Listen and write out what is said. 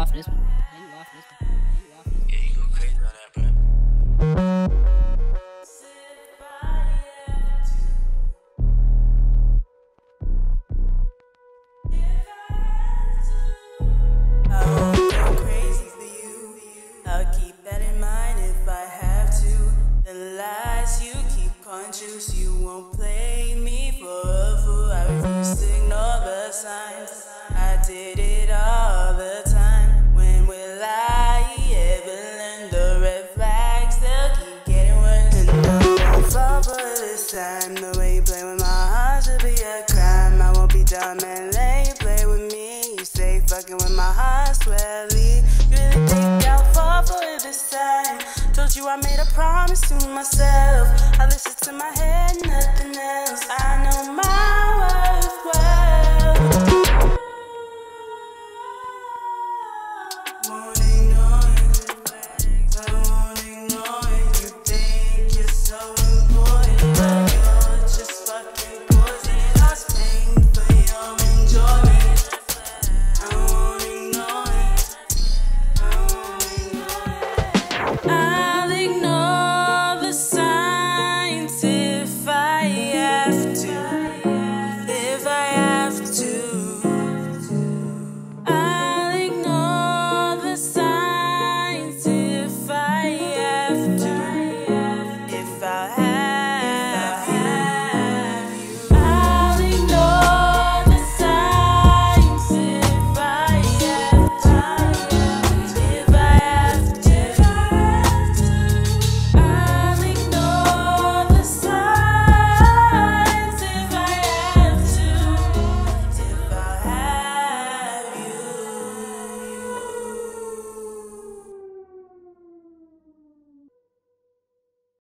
off this one. Yeah, you off this one. Yeah, you go crazy on that, bro. I'll go crazy for you. I'll keep that in mind if I have to. The lies you keep conscious, you won't play me for a fool. I refuse to ignore the signs. I did it all time. The way you play with my heart should be a crime. I won't be dumb and let you play with me. You say fucking with my heart, swear. You really think I'll fall for it this time? Told you I made a promise to myself. I listen to my head, nothing else. I know my worth well.